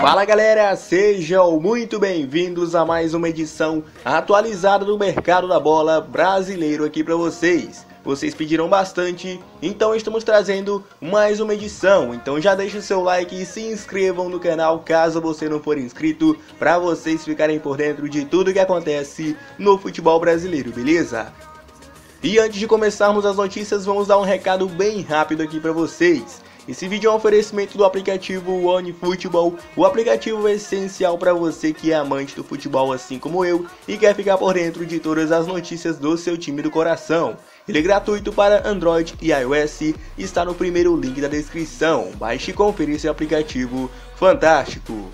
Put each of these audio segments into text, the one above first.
Fala galera, sejam muito bem-vindos a mais uma edição atualizada do mercado da bola brasileiro aqui para vocês. Vocês pediram bastante, então estamos trazendo mais uma edição. Então já deixe o seu like e se inscrevam no canal caso você não for inscrito, para vocês ficarem por dentro de tudo que acontece no futebol brasileiro, beleza? E antes de começarmos as notícias, vamos dar um recado bem rápido aqui para vocês. Esse vídeo é um oferecimento do aplicativo OneFootball, o aplicativo essencial para você que é amante do futebol assim como eu e quer ficar por dentro de todas as notícias do seu time do coração. Ele é gratuito para Android e iOS está no primeiro link da descrição. Baixe e confira esse aplicativo fantástico.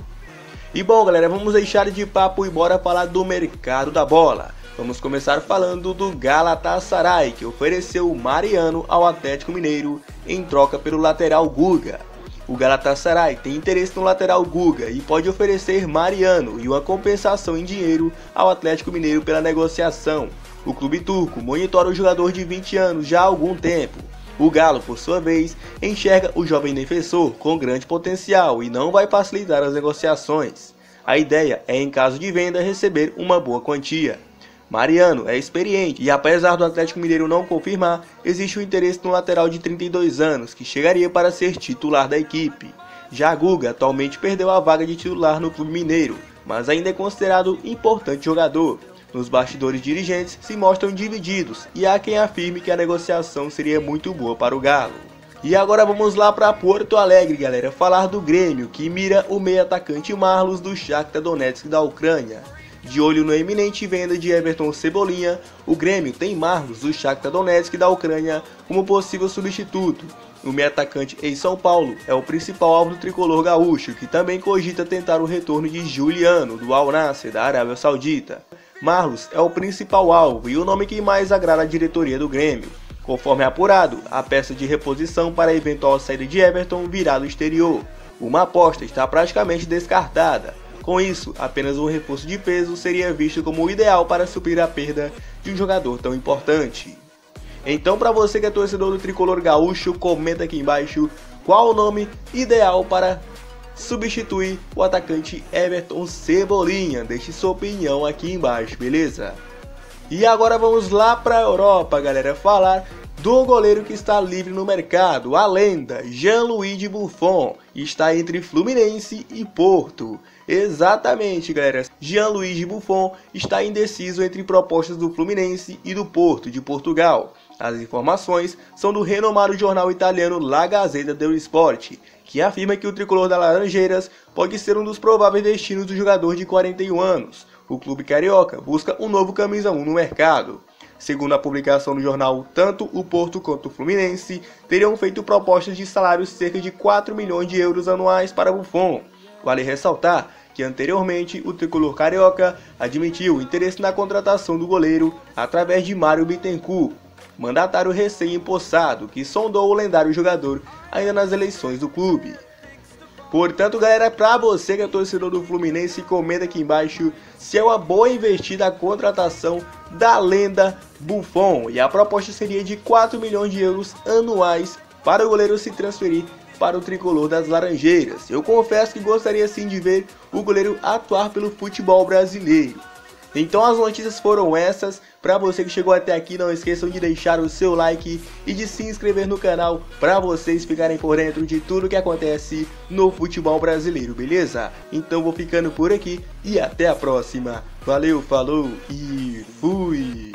E bom galera, vamos deixar de papo e bora falar do mercado da bola. Vamos começar falando do Galatasaray, que ofereceu o Mariano ao Atlético Mineiro em troca pelo lateral Guga. O Galatasaray tem interesse no lateral Guga e pode oferecer Mariano e uma compensação em dinheiro ao Atlético Mineiro pela negociação. O clube turco monitora o jogador de 20 anos já há algum tempo. O Galo, por sua vez, enxerga o jovem defensor com grande potencial e não vai facilitar as negociações. A ideia é, em caso de venda, receber uma boa quantia. Mariano é experiente e apesar do Atlético Mineiro não confirmar, existe o interesse no lateral de 32 anos que chegaria para ser titular da equipe. Já Guga atualmente perdeu a vaga de titular no clube mineiro, mas ainda é considerado importante jogador. Nos bastidores dirigentes se mostram divididos e há quem afirme que a negociação seria muito boa para o Galo. E agora vamos lá para Porto Alegre, galera, falar do Grêmio, que mira o meio atacante Marlos do Shakhtar Donetsk da Ucrânia. De olho na eminente venda de Everton Cebolinha, o Grêmio tem Marlos do Shakhtar Donetsk da Ucrânia como possível substituto. O meio atacante em São Paulo é o principal alvo do tricolor gaúcho, que também cogita tentar o retorno de Juliano, do Al Nassr, da Arábia Saudita. Marlos é o principal alvo e o nome que mais agrada a diretoria do Grêmio. Conforme apurado, a peça de reposição para a eventual saída de Everton virá do exterior. Uma aposta está praticamente descartada, com isso, apenas um reforço de peso seria visto como o ideal para suprir a perda de um jogador tão importante. Então, para você que é torcedor do tricolor gaúcho, comenta aqui embaixo qual o nome ideal para substituir o atacante Everton Cebolinha. Deixe sua opinião aqui embaixo, beleza? E agora vamos lá para a Europa, galera, falar do goleiro que está livre no mercado, a lenda Jean-Louis Buffon, está entre Fluminense e Porto. Exatamente, galera. Jean-Louis Buffon está indeciso entre propostas do Fluminense e do Porto de Portugal. As informações são do renomado jornal italiano La Gazzetta dello Sport, que afirma que o tricolor da Laranjeiras pode ser um dos prováveis destinos do jogador de 41 anos. O clube carioca busca um novo camisa 1 no mercado. Segundo a publicação do jornal, tanto o Porto quanto o Fluminense teriam feito propostas de salários cerca de 4 milhões de euros anuais para Buffon. Vale ressaltar que anteriormente o tricolor carioca admitiu interesse na contratação do goleiro através de Mário Bittencourt, mandatário recém-empossado que sondou o lendário jogador ainda nas eleições do clube. Portanto, galera, para você que é torcedor do Fluminense, comenta aqui embaixo se é uma boa investida a contratação da lenda Buffon. E a proposta seria de 4 milhões de euros anuais para o goleiro se transferir para o tricolor das Laranjeiras. Eu confesso que gostaria sim de ver o goleiro atuar pelo futebol brasileiro. Então as notícias foram essas. Para você que chegou até aqui, não esqueçam de deixar o seu like e de se inscrever no canal para vocês ficarem por dentro de tudo que acontece no futebol brasileiro, beleza? Então vou ficando por aqui e até a próxima. Valeu, falou e fui!